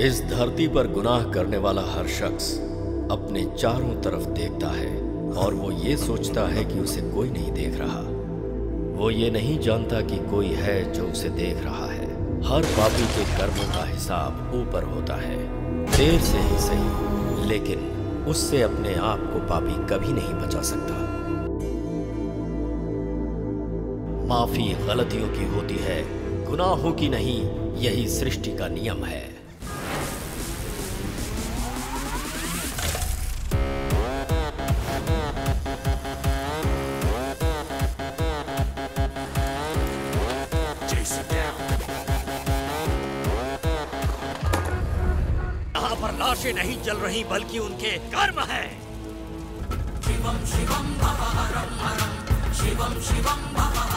इस धरती पर गुनाह करने वाला हर शख्स अपने चारों तरफ़ देखता है और वो ये सोचता है कि उसे कोई नहीं देख रहा। वो ये नहीं जानता कि कोई है जो उसे देख रहा है। हर पापी के कर्मों का हिसाब ऊपर होता है। देर से ही सही, लेकिन उससे अपने आप को पापी कभी नहीं बचा सकता। माफ़ी गलतियों की होती है, गुनाहों की नहीं, यही सृष्टि का नियम है। यहाँ पर लाशें नहीं जल रही बल्कि उनके कर्म हैं। शिवम शिवम शिवम शिवम